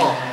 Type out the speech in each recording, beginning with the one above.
어.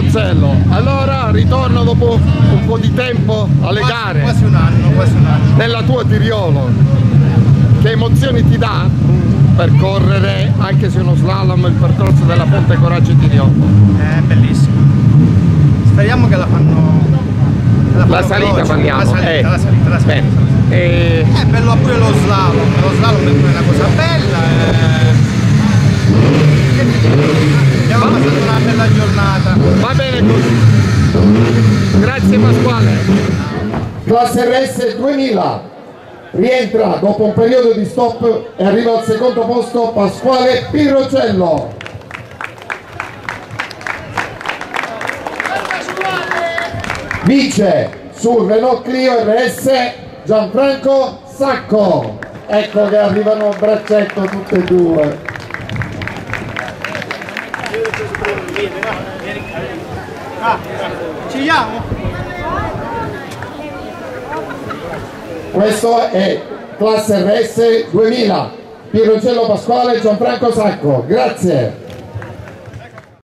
Pirronzello, allora ritorno dopo un po' di tempo alle Quasi- gare Quasi un anno, quasi un anno. nella tua Tiriolo. Che emozioni ti dà percorrere anche se uno slalom il percorso della Ponte Coraggio Tiriolo? È bellissimo. Speriamo che la fanno. che La fanno salita veloce. parliamo. La salita, eh. la salita, la salita. Eh, È bello pure lo slalom, lo slalom è pure una cosa bella. eh. Che? Abbiamo passato una bella giornata. va bene così. Grazie Pasquale. Classe RS 2000 rientra dopo un periodo di stop e arriva al secondo posto Pasquale Pirrocello. Vince sul Renault Clio RS Gianfranco Sacco. Ecco che arrivano a braccetto tutte e due. Ci siamo? Questo è classe RS 2000. Pirrocello Pasquale Gianfranco Sacco. Grazie.